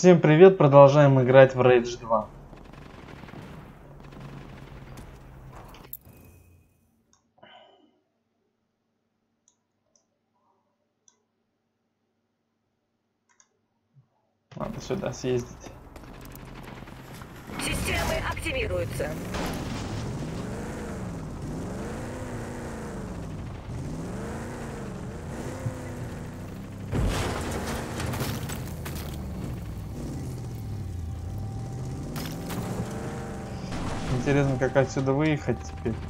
Всем привет, продолжаем играть в Rage 2. Надо сюда съездить. Системы активируются. Интересно, как отсюда выехать теперь.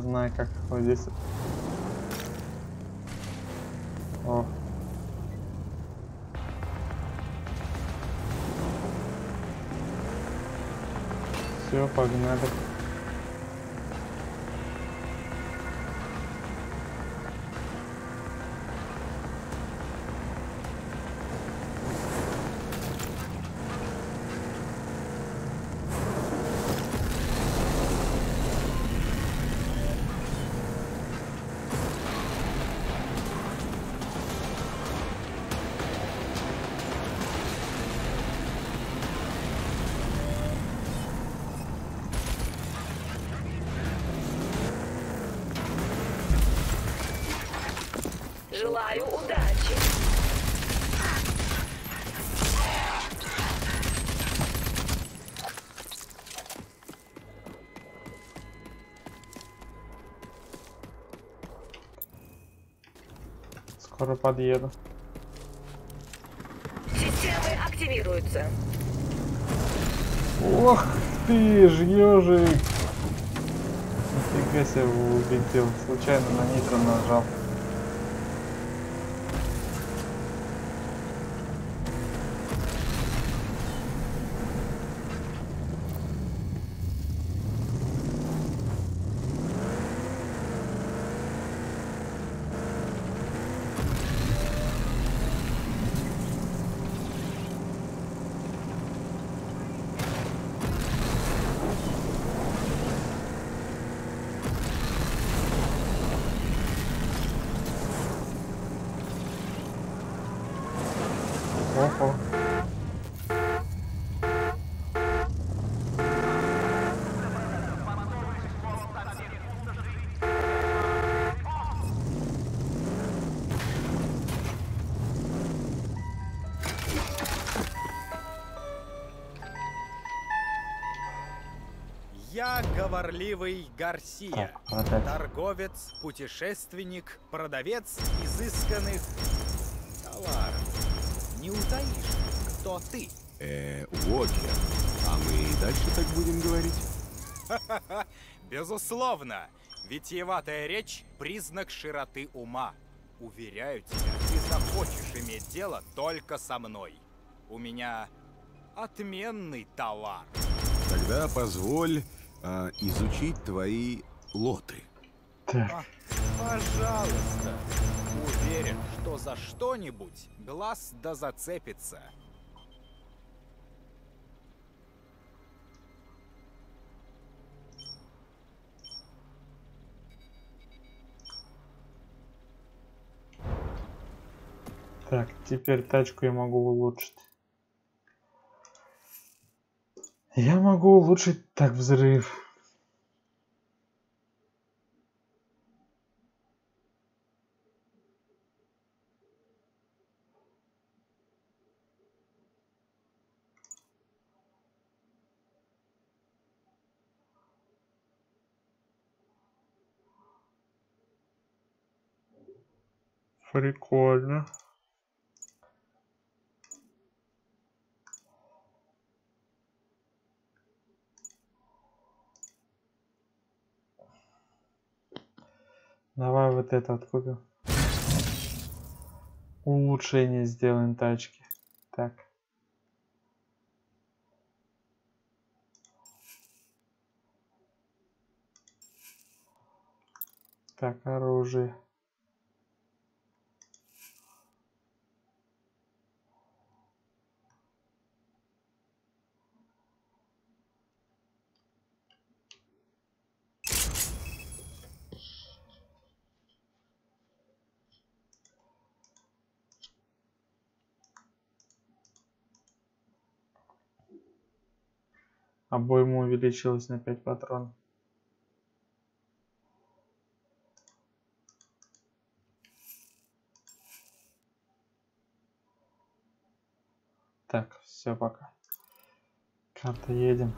Знаю, как вот здесь. О. Все, погнали. Желаю удачи. Скоро подъеду. Системы активируются. Ох ты ж, ежик! Нифига себе улетел. Случайно на нитро нажал. Говорливый Гарсия. Продать. Торговец, путешественник, продавец изысканных товаров. Не утаишь, кто ты. Э, Уокер, а мы и дальше так будем говорить? Безусловно, витиеватая речь – признак широты ума. Уверяю тебя, ты захочешь иметь дело только со мной. У меня отменный товар. Тогда позволь а, изучить твои лоты. Так, А, пожалуйста. Уверен, что за что-нибудь глаз да зацепится. так, теперь тачку я могу улучшить. Я могу улучшить так взрыв. Прикольно. Давай вот это откупим. Улучшение сделаем тачки. Так. Так, оружие. Обойма увеличилась на 5 патронов. Так, все, пока. Карта, едем.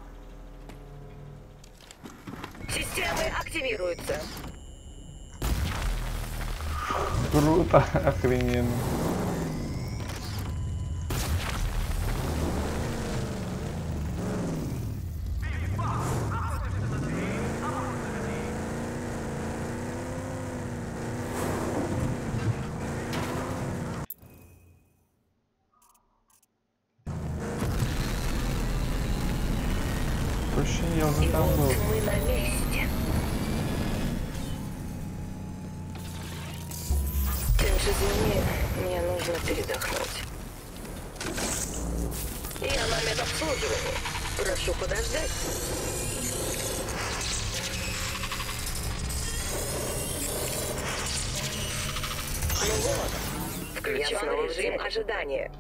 Системы активируются. Круто, охрененно. Ожидания.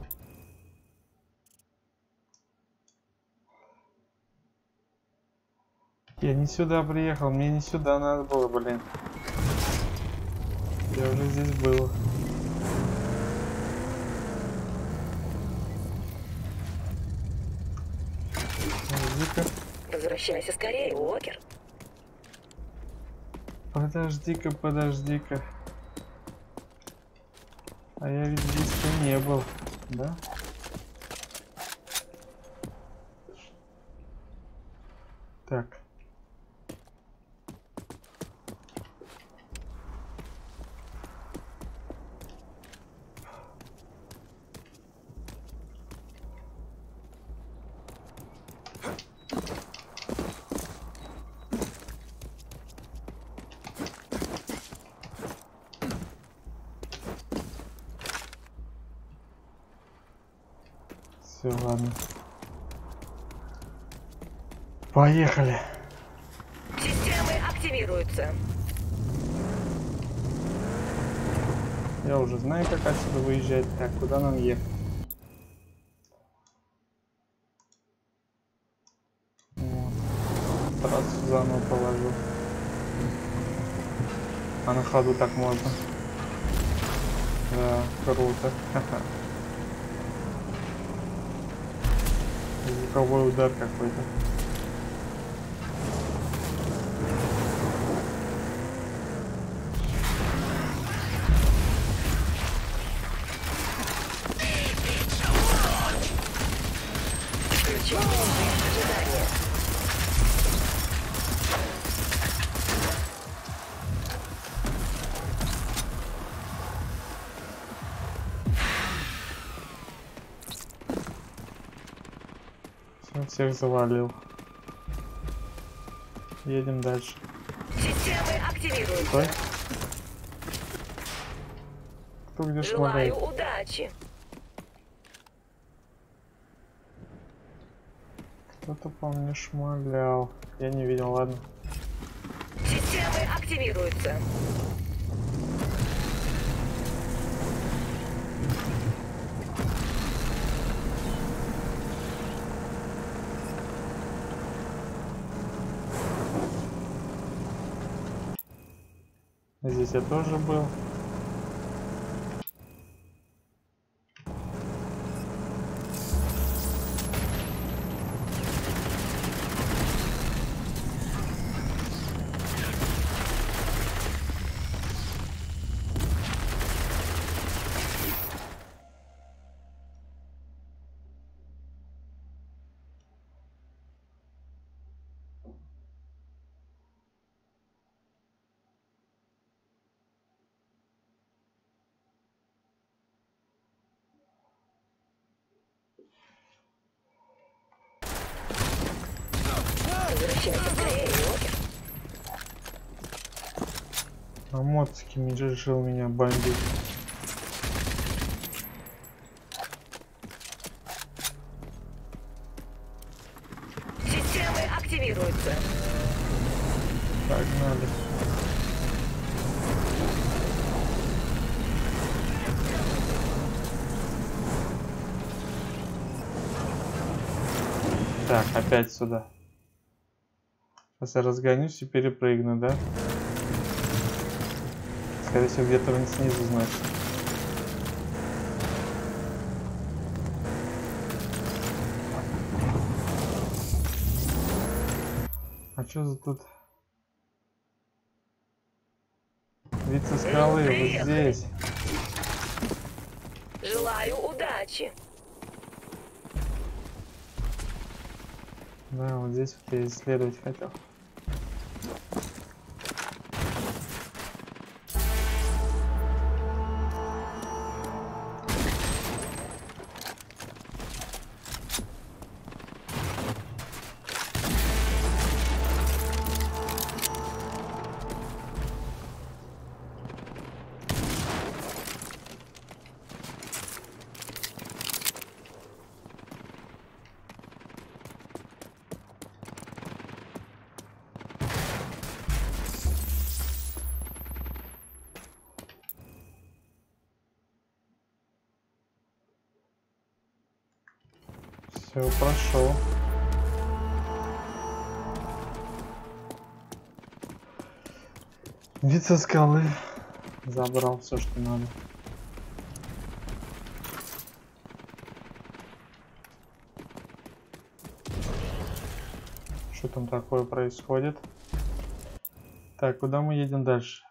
Я не сюда приехал, мне не сюда надо было, блин. Я уже здесь был. Возвращайся скорее, Уокер. подожди-ка, подожди-ка. А я ведь здесь не был, да? Так. Все, ладно. Поехали. Системы активируются. Я уже знаю, как отсюда выезжать. Так, куда нам ехать? Вот. Трассу заново положу. А на ходу так можно. Да, круто. Ха-ха. Звуковой удар какой-то. Всех завалил. Едем дальше. Системы активируются. Стой. Кто где шмаляет? Желаю удачи. Кто-то по мне шмалял. Я не видел, ладно. Системы активируются. Здесь я тоже был. Возвращайся скорее, Уокер. А моцки решил меня бомбить. Системы активируются. Погнали. Так, опять сюда. Сейчас я разгонюсь и перепрыгну, да? Скорее всего, где-то снизу, значит. А что за тут? Вид со скалы, вот здесь. Желаю удачи. Да, вот здесь вот я исследовать хотел. Все, прошел. Вид со скалы. Забрал все, что надо. Что там такое происходит? Так, куда мы едем дальше?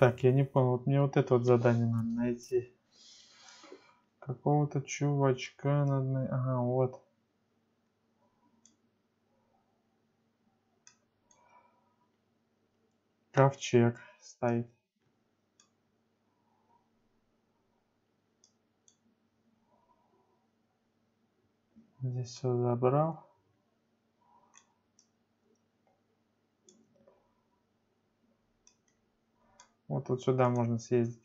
Так, я не понял. Вот мне вот это вот задание надо найти. Какого-то чувачка надо... най- Ага, вот. Ковчег стоит. Здесь все забрал. Вот вот сюда можно съездить.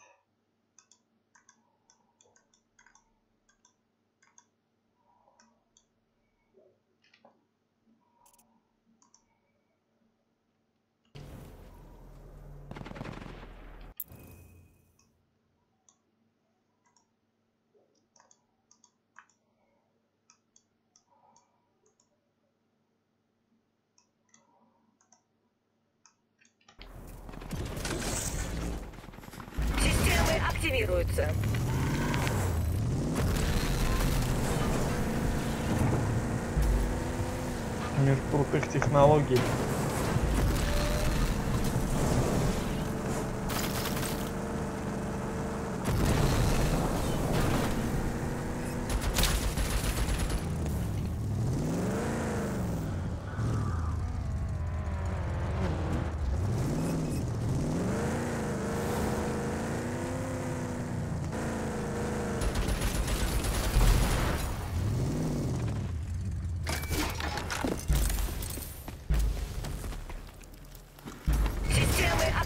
Системы активируются. Мир крутых технологий.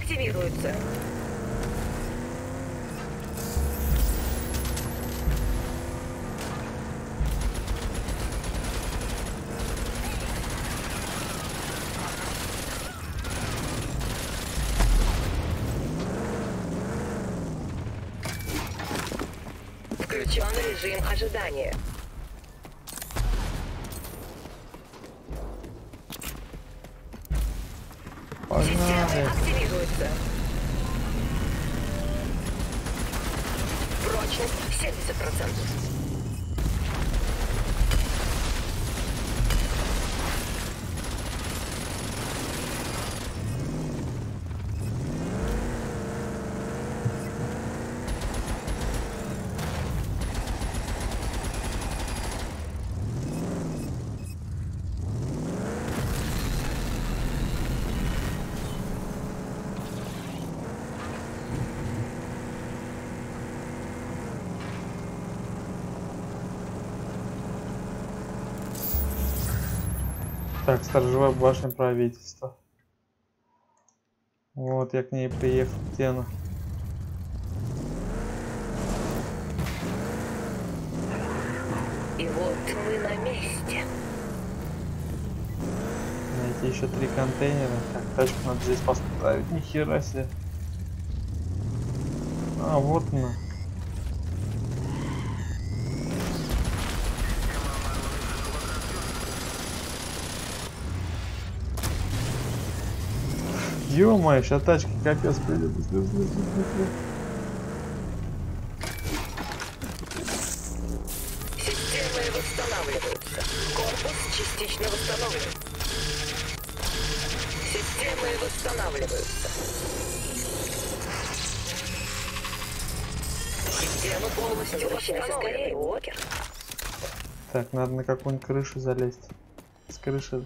Системы активируются. Включен режим ожидания. Системы Погнали. активируются. Прочность 70%. Так, сторожевая башня правительства. Вот, я к ней приехал, где она? И вот мы на месте. Найти еще три контейнера. Так, тачку надо здесь поставить. Нихера себе. А, вот она. Ё-моё, сейчас тачки капец придет. Так, надо на какую-нибудь крышу залезть. С крыши.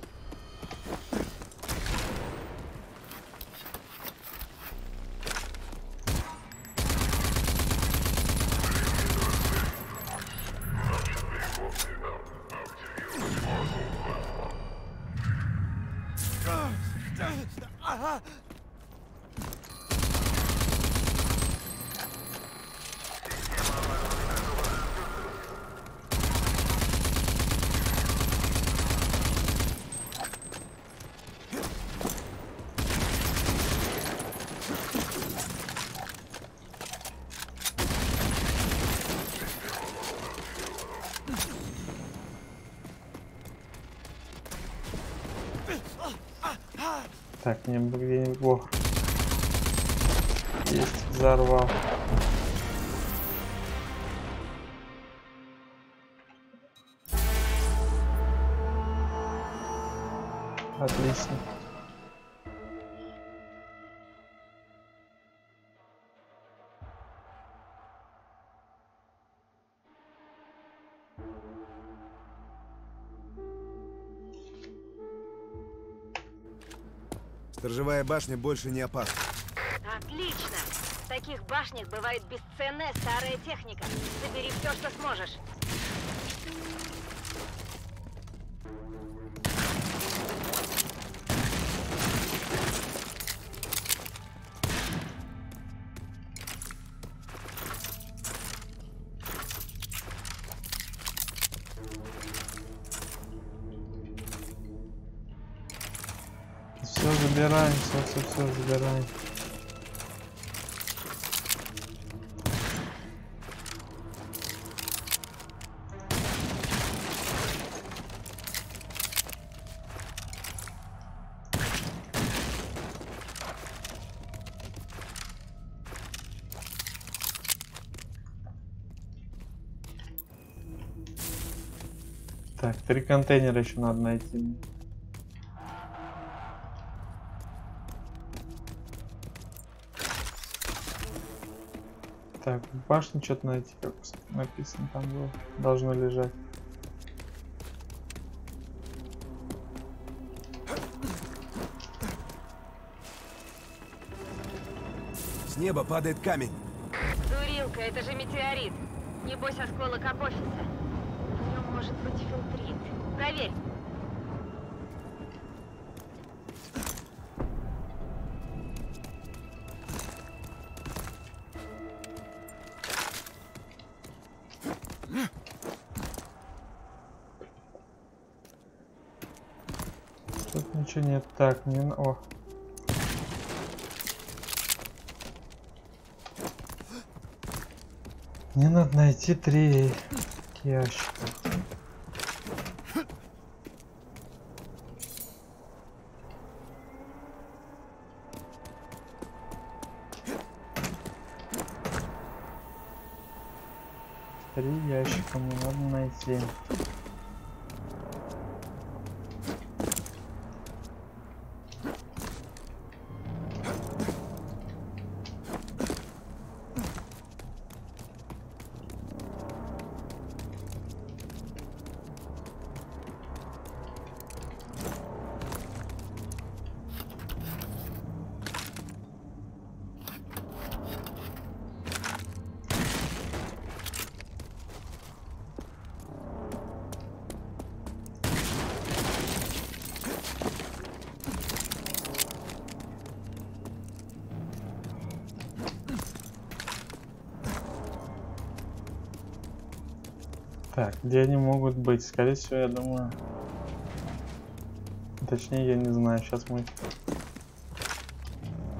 Сторожевая башня больше не опасна. Отлично! В таких башнях бывает бесценная старая техника. Забери все, что сможешь. Забираем, все, все, все забираем. Так, три контейнера еще надо найти. Так, в башне что-то найти, как написано там было. Должно лежать. С неба падает камень. Дурилка, это же метеорит. Небось осколок апофиса. В нем может быть фильтрит. Проверь. Ничего нет. Так, не. О. Мне надо найти три ящика. Три ящика мне надо найти. Быть? Скорее всего, я думаю... Точнее, я не знаю. Сейчас мы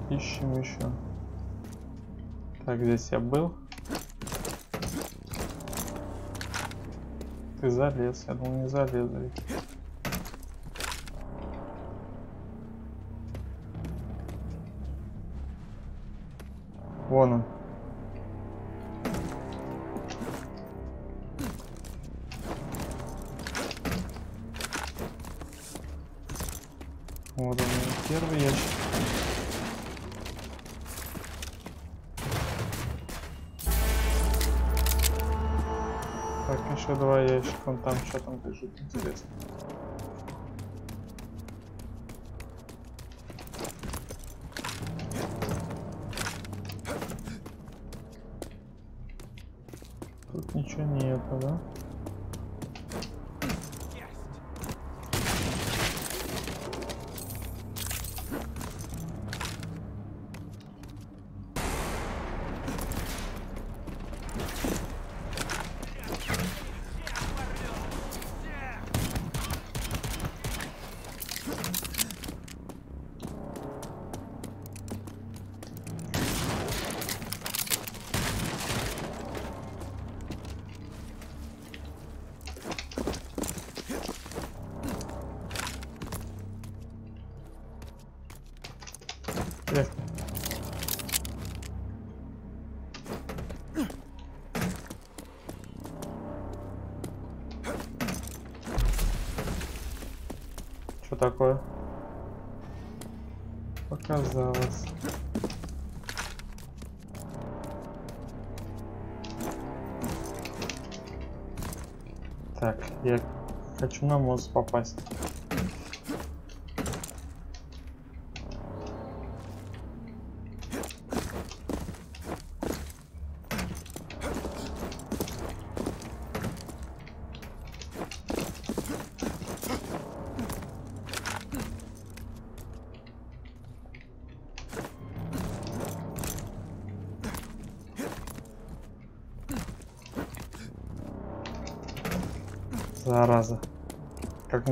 ищем еще. Так, здесь я был. Ты залез. Я думал, не залез. ведь. Лежит, интересно. Тут ничего нету, да? Такое? Показалось. Так, я хочу на мост попасть.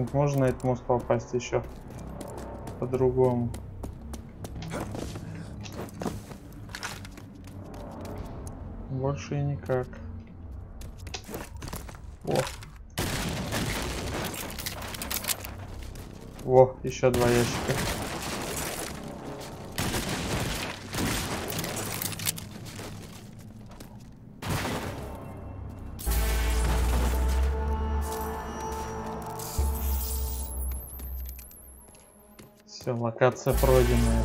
Как-нибудь можно на этот мост попасть еще по-другому. Больше и никак. О. Во, еще два ящика. Локация пройденная.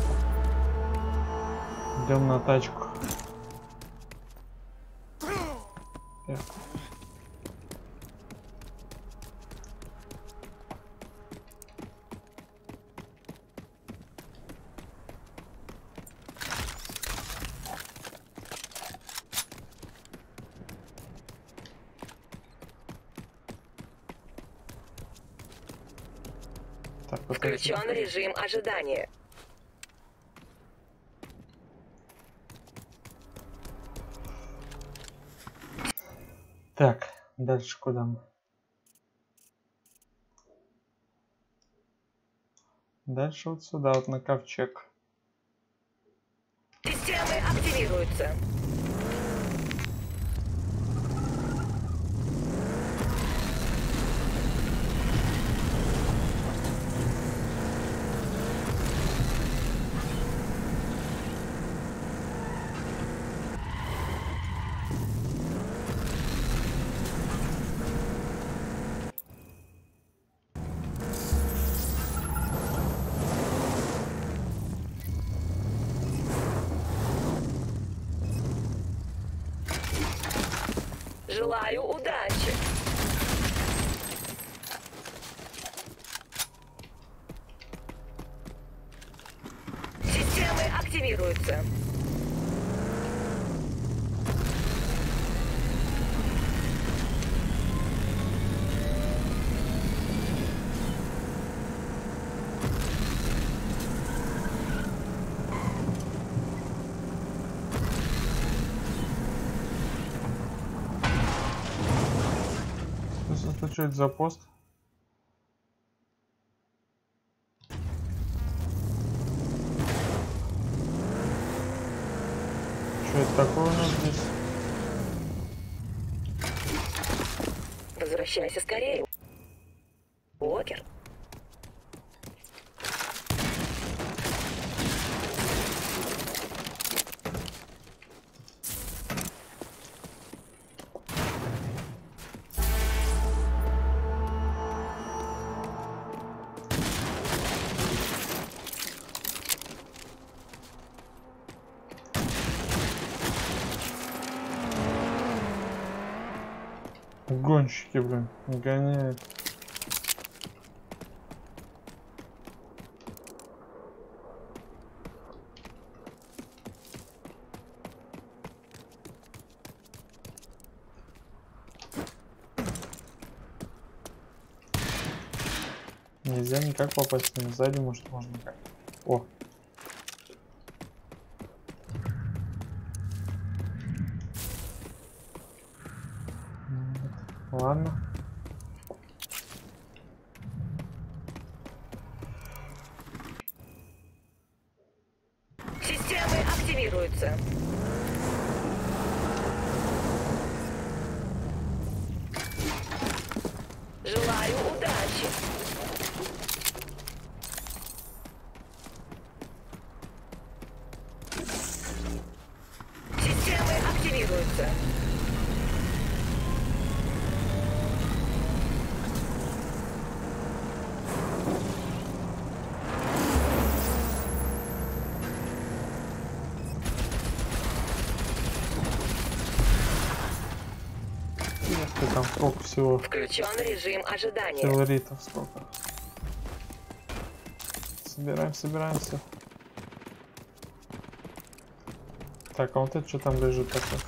Идем на тачку. Эх. Так, вот эти- Включен режим ожидания. Так, дальше куда мы? Дальше вот сюда, вот на ковчег. Системы активируются. Желаю удачи. Это что это за пост? Что это такое у нас здесь? Возвращайся скорее. Гонщики, блин, гоняют. Нельзя никак попасть сзади, может можно как. О. М, Ладно. Системы всего? Включен режим ожидания. Телоритов сколько? Собираем, собираемся. Так, а вот это что там лежит такое?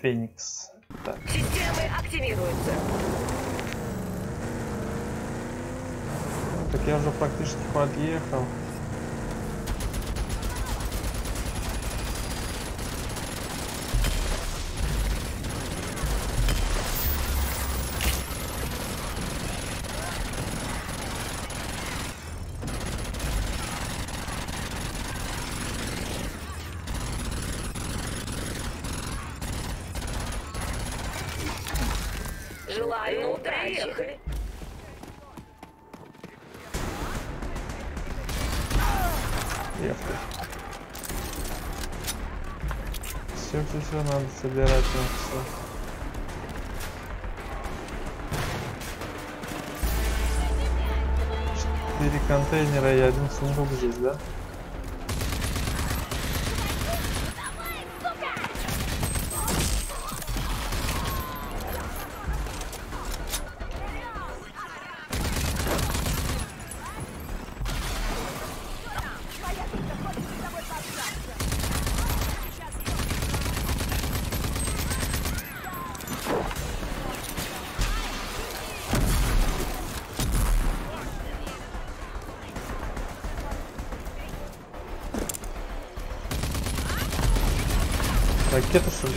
Феникс. Так, Системы активируются. так я уже практически подъехал. Желаю удачи. Ехали. Все, все, все, надо собирать нам все. Четыре контейнера и один сундук здесь, да?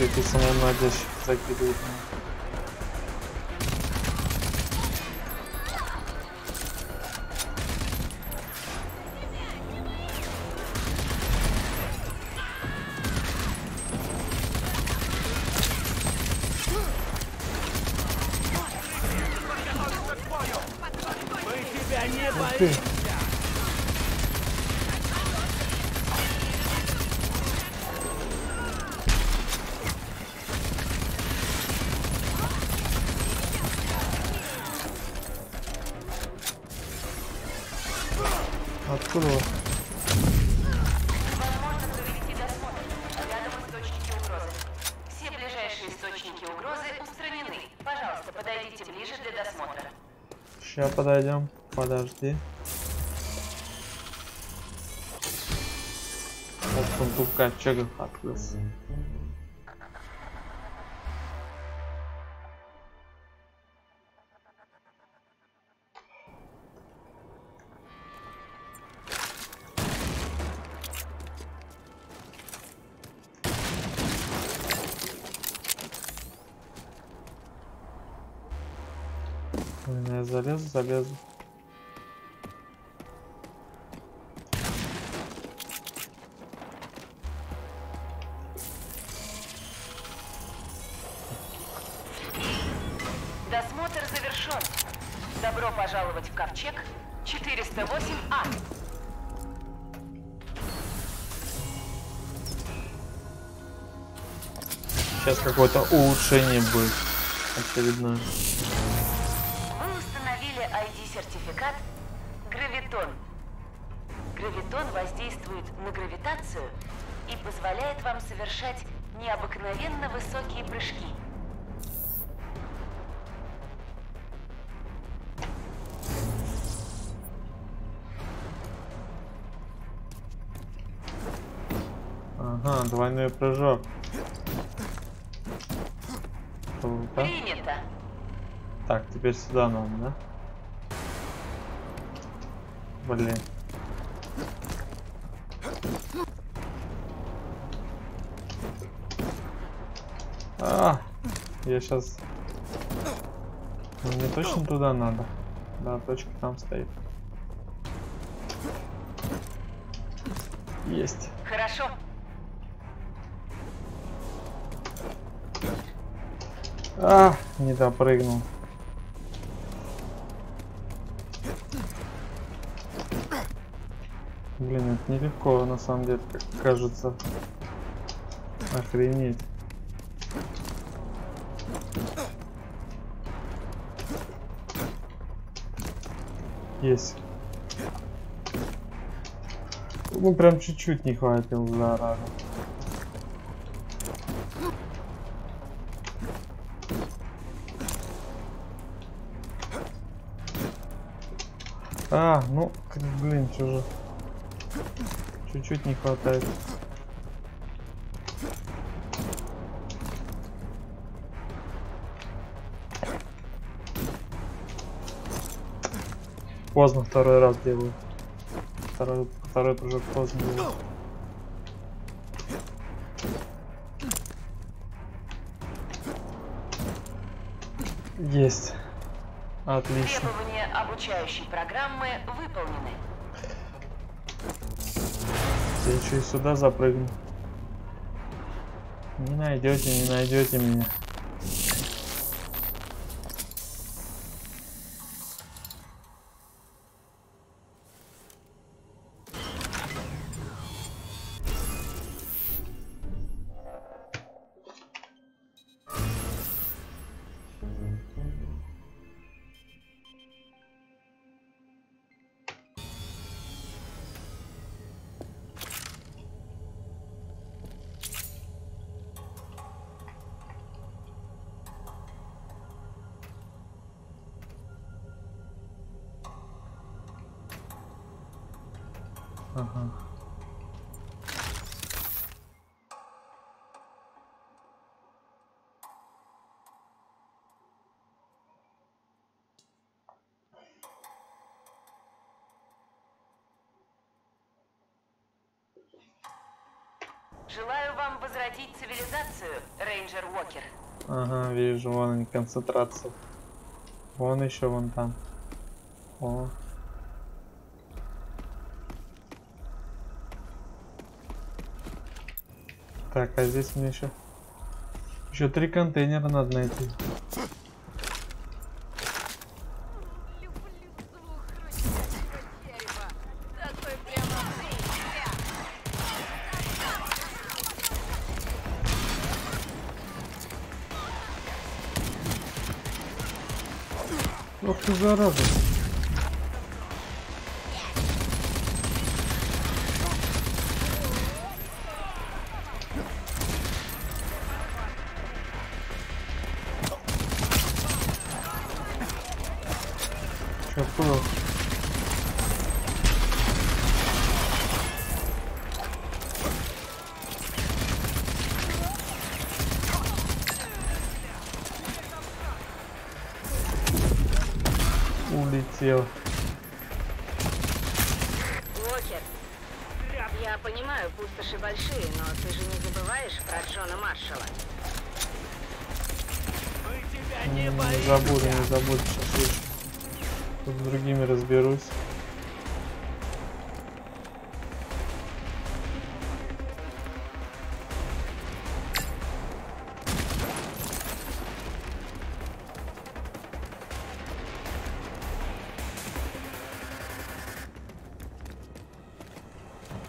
Ракеты, что ли, какие самонадежь Сейчас подойдем. Подожди. От сундука чего Блин, я залезу, залезу. Досмотр завершен. Добро пожаловать в ковчег 408А. Сейчас какое-то улучшение будет. Очередное. Воздействует на гравитацию и позволяет вам совершать необыкновенно высокие прыжки. Ага, двойной прыжок. Круто. Принято. Так, теперь сюда надо, да? Блин. А, я сейчас. Мне точно туда надо. Да, точка там стоит. Есть. Хорошо. А, не допрыгнул. Блин, это нелегко, на самом деле, как кажется. Охренеть. Есть. Ну, прям чуть-чуть не хватило, зараза. А, ну, блин, же. Чуть-чуть не хватает. Поздно второй раз делаю. Второй, второй прыжок поздно делаю. Есть. Отлично. Требования обучающей программы выполнены. Я еще и сюда запрыгну. Не найдете, не найдете меня. Ага. Желаю вам возродить цивилизацию, рейнджер Уокер. Ага, вижу, вон они, концентрация. Вон еще вон там. О. Так, а здесь мне еще... Еще три контейнера надо найти.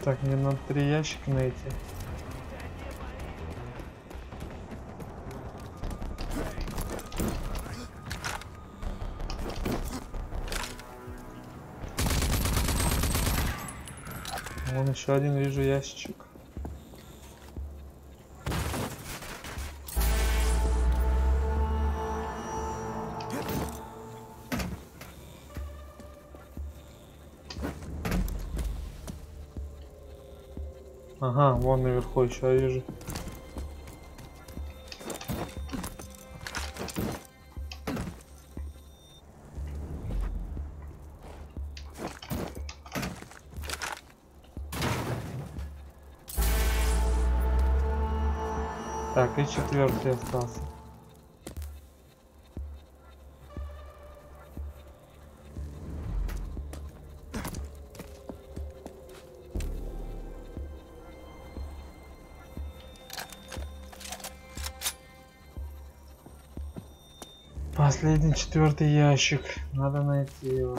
Так, мне надо три ящика найти. Вон еще один вижу ящичек. Ага, вон наверху еще вижу. Так, и четвертый остался. Последний четвертый ящик. Надо найти его.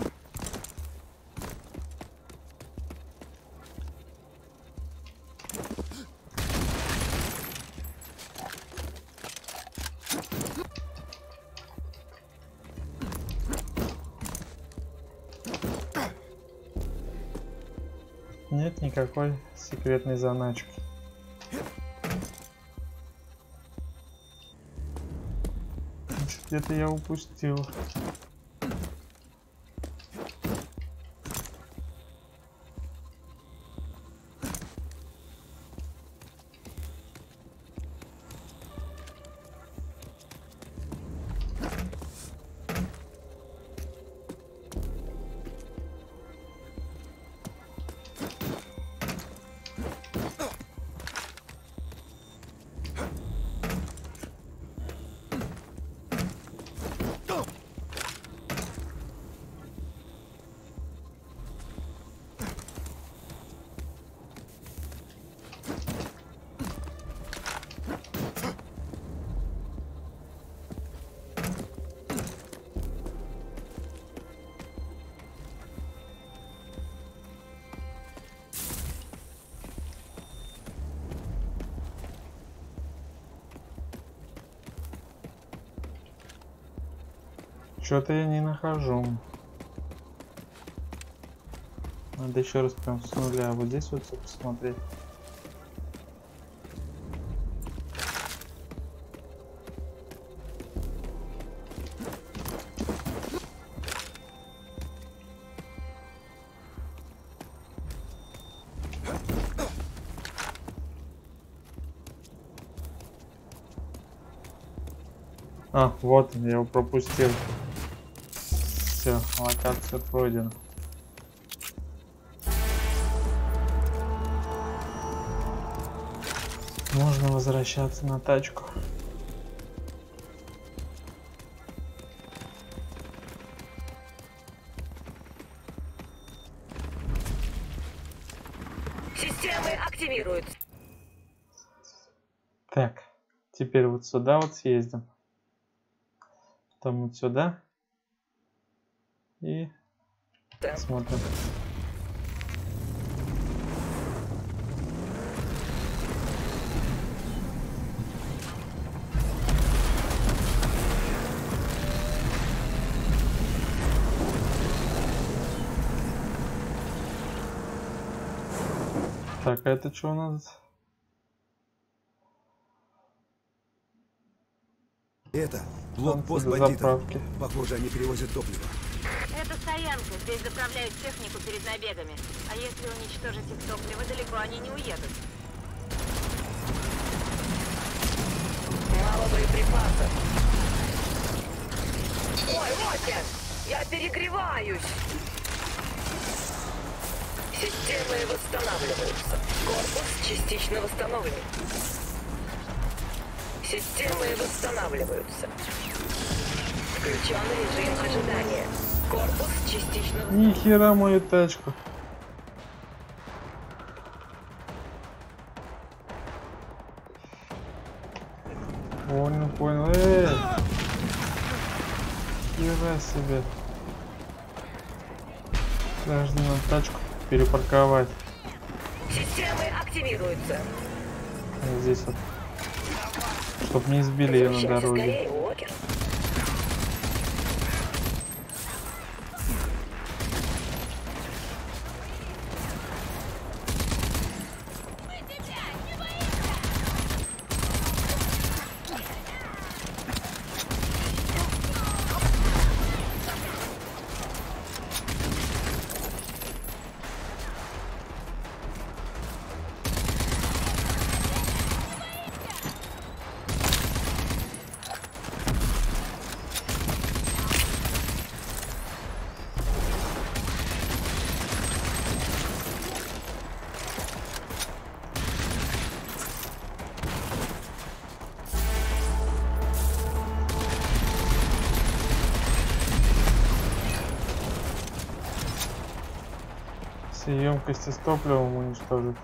Нет никакой секретной заначки. Где-то я упустил. Что-то я не нахожу. Надо еще раз прям с нуля вот здесь вот всё посмотреть. А, вот я его пропустил. Все, локация пройдена. Можно возвращаться на тачку. Системы активируются. Так, теперь вот сюда вот съездим. Потом вот сюда. И Да. смотрим. Так, а это что у нас? Это блокпост бандитов. заправки. Похоже, они перевозят топливо. Стоянка. Здесь заправляют технику перед набегами. А если уничтожить их топливо, далеко они не уедут. Мало боеприпасов. Ой, Рокет! Я перегреваюсь! Системы восстанавливаются. Корпус частично восстановлен. Системы восстанавливаются. Включен режим ожидания. Корпус частично Ни хера мою тачку. Понял, понял. Эй! Хера себе. Подожди, надо тачку перепарковать. Системы активируются. Здесь вот. Чтоб не сбили ее на дороге. скорее, Уокер. Все емкости с топливом уничтожить.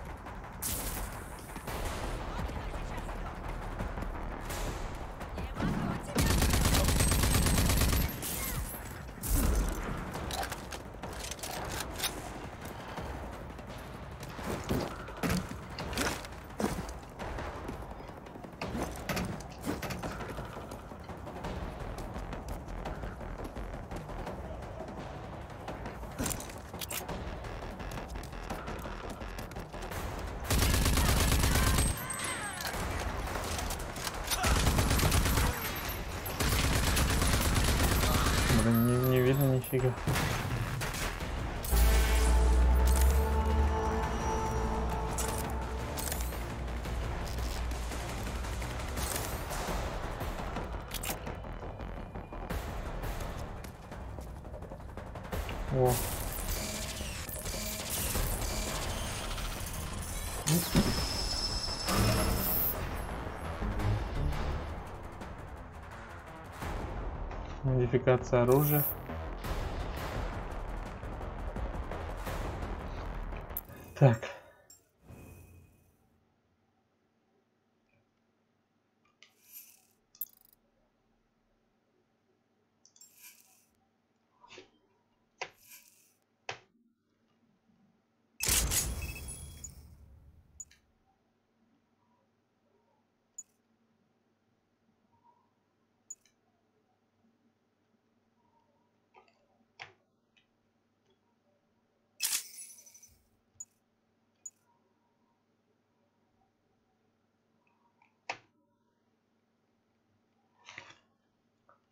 Модификация оружия. Так.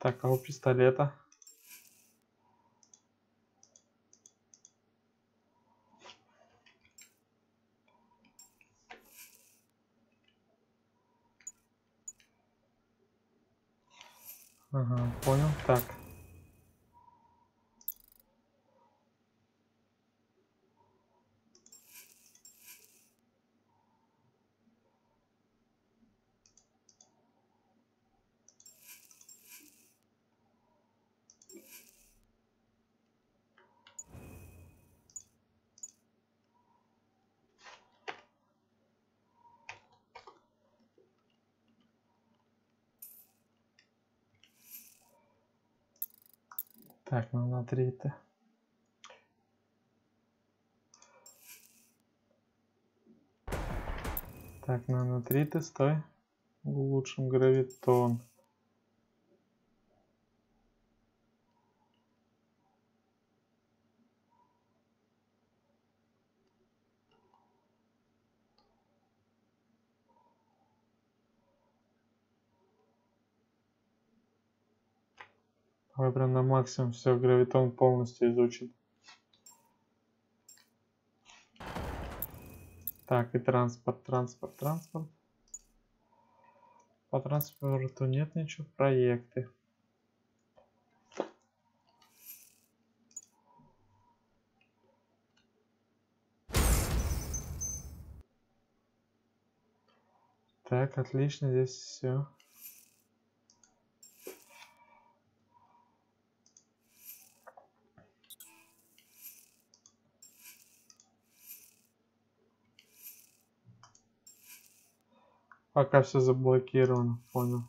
Так, а у пистолета? Ага, понял. Так. Так, ну на три то Так, нанотриты, стой. Улучшим гравитон. Давай прям на максимум все, гравитон полностью изучит. Так, и транспорт, транспорт, транспорт. По транспорту нет ничего, проекты. Так, отлично, здесь все. Пока все заблокировано, понял.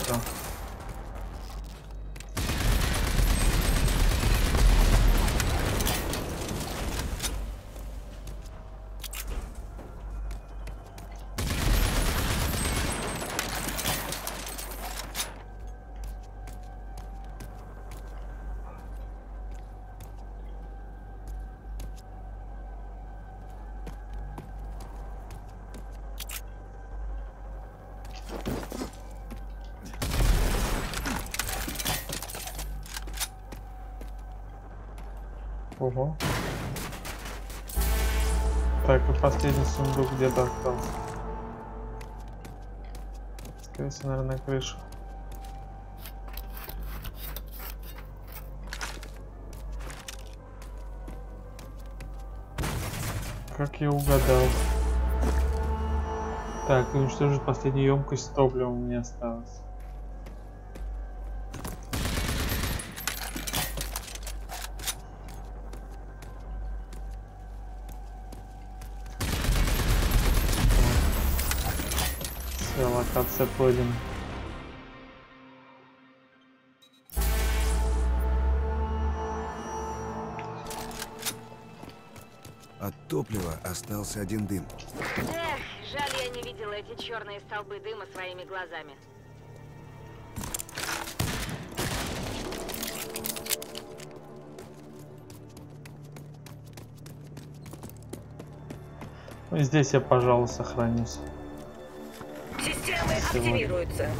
В Ого. Так, и последний сундук где-то остался. Скорее всего, наверное, на крышу. Как я угадал. Так, уничтожить последнюю емкость с топливом у меня осталось. Локация пройдена. От топлива остался один дым. Эх, жаль, я не видела эти черные столбы дыма своими глазами. Ну и здесь я, пожалуй, сохранюсь. Активируются.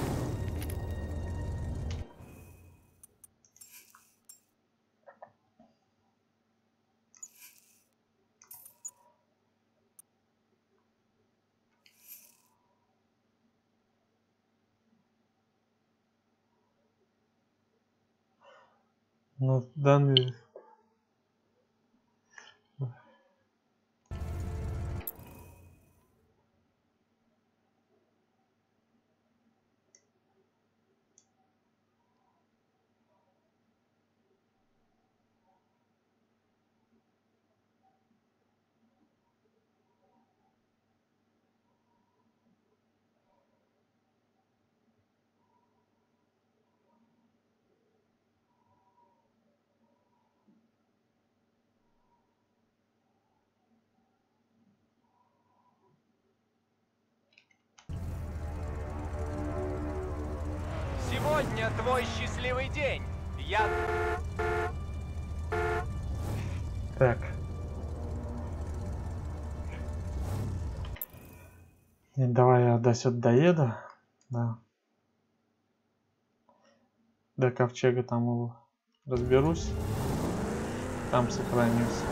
Но данный... Твой счастливый день. Я... Так. И давай я до сюда доеду. Да. До ковчега там его разберусь. Там сохранюсь.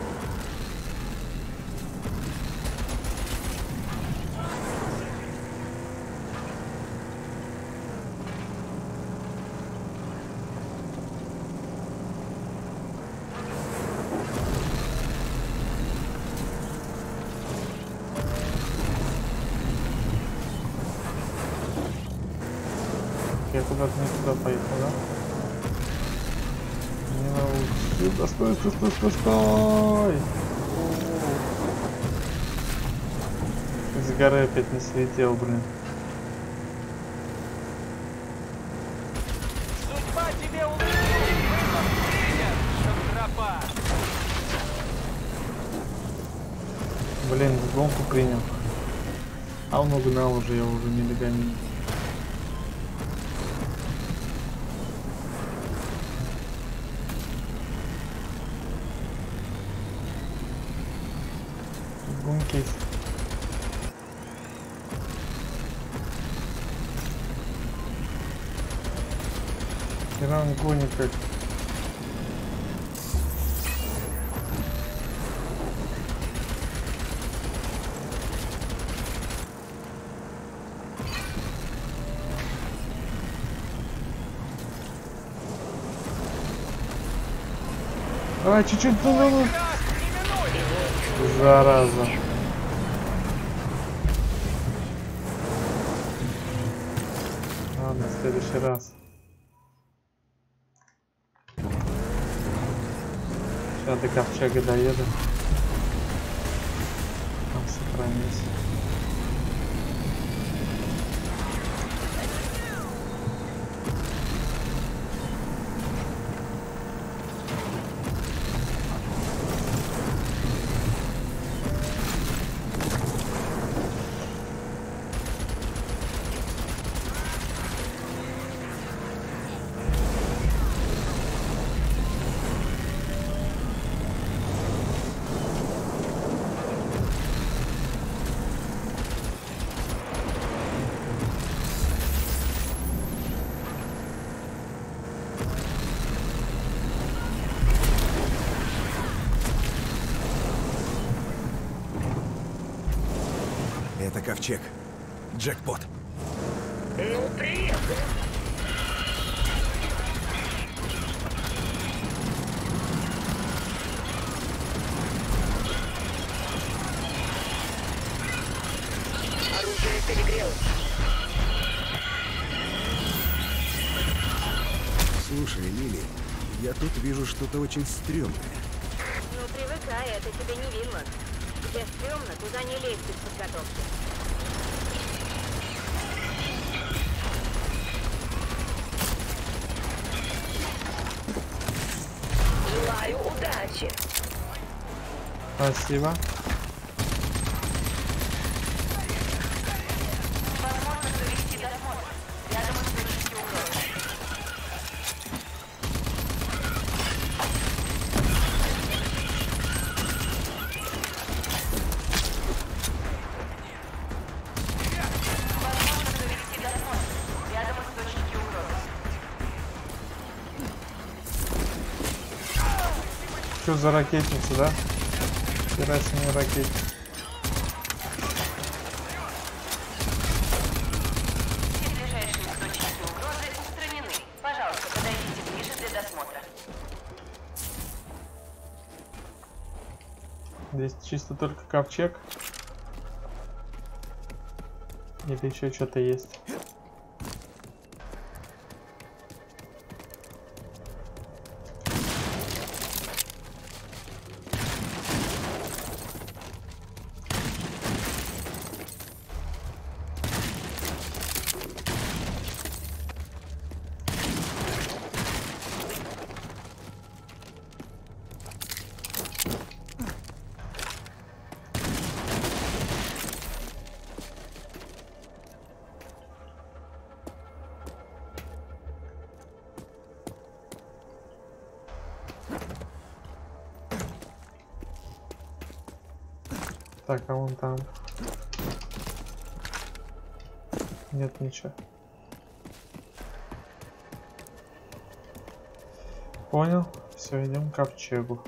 Кек. куда-то не туда поехал, да? Не научу. Да стой! С горы опять не слетел, блин. Судьба тебе улыбнулась! Шантропа! Блин, гонку принял. А он угнал уже, я уже не догоню. Гонки. Хера он гонит как. Давай чуть-чуть, ну, ну, ну. Зараза. Ладно, в следующий раз. Сейчас до ковчега доеду. Там сохранюсь. Это ковчег. Джекпот. Ну, приехали. Оружие перегрелось. Слушай, Лили, я тут вижу что-то очень стрёмное. Ну, привыкай, это тебе не Винланд. Где стрёмно, туда не лезь без подготовки. Желаю удачи. Спасибо. За ракетница, да? Хера ракетница. Ближе для досмотра. Здесь чисто только ковчег. Или еще что-то есть. Так, а вон там. Нет ничего. Понял. Все, идем к ковчегу.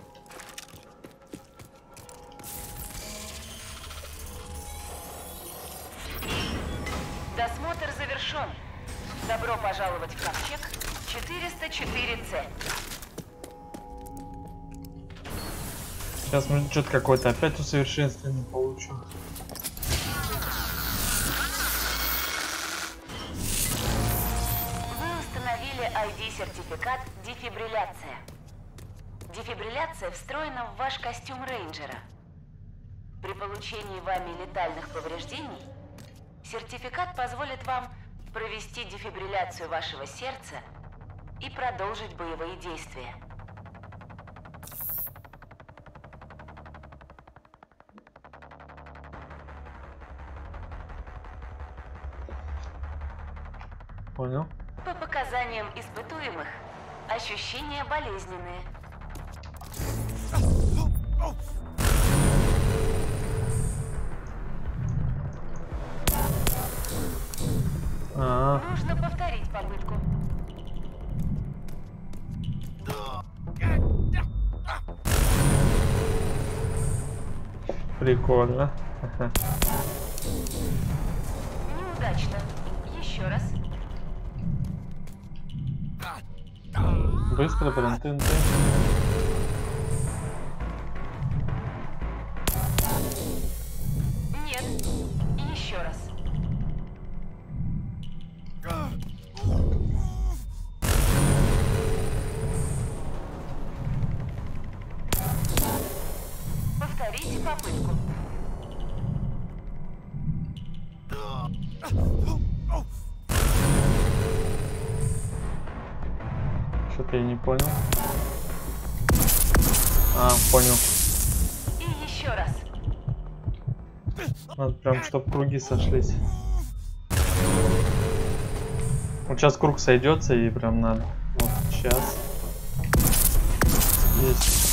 Что-то какое-то опять усовершенствование получим. ID-сертификат «Дефибрилляция». Дефибрилляция встроена в ваш костюм рейнджера. При получении вами летальных повреждений сертификат позволит вам провести дефибрилляцию вашего сердца и продолжить боевые действия. Понял? По показаниям испытуемых, ощущения болезненные. А, Нужно повторить попытку. прикольно. Неудачно. Еще раз. Быстро прям тын прям, чтоб круги сошлись. Вот сейчас круг сойдется и прям надо. Вот сейчас. Есть.